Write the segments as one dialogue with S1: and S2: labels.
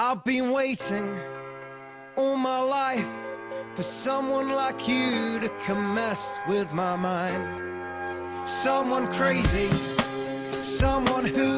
S1: I've been waiting all my life for someone like you to come mess with my mind. Someone crazy, someone who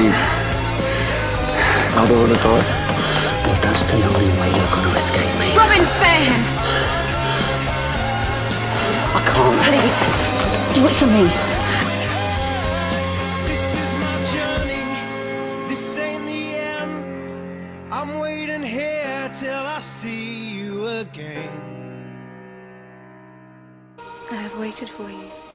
S1: please. I'll hold the door. But that's the
S2: only way you're going to escape me.
S3: Robin, spare him.
S2: I can't.
S3: Please, do it for me.
S1: I'm waiting here till I see you again.
S3: I have waited for you.